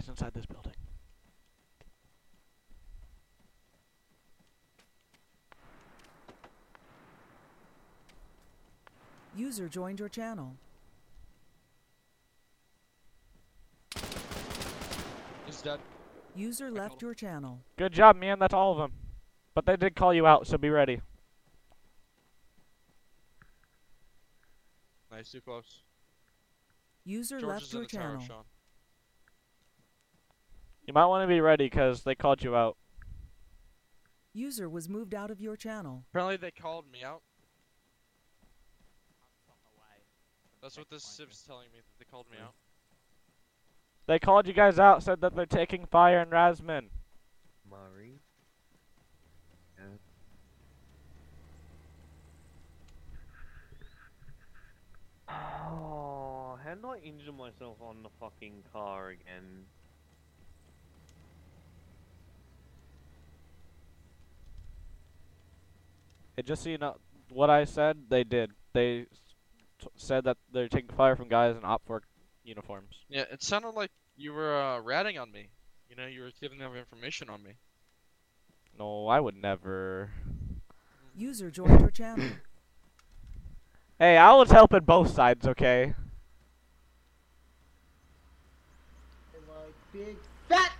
He's inside this building. User joined your channel. He's dead. User left your channel. Good job, man. That's all of them. But they did call you out, so be ready. Nice, too close. User George left your the tower, channel. Sean. You might want to be ready, because they called you out. User was moved out of your channel. Apparently they called me out. That's what this civ's telling me, that they called me out. They called you guys out, said that they're taking fire in Rasman. Mari. Yeah. Oh, how did I injure myself on the fucking car again? Hey, just so you know, what I said, they did. They s- t- said that they're taking fire from guys in OPFOR uniforms. Yeah, it sounded like you were uh, ratting on me. You know, you were giving them information on me. No, I would never. User joined your channel. Hey, I was helping both sides, okay? like big fat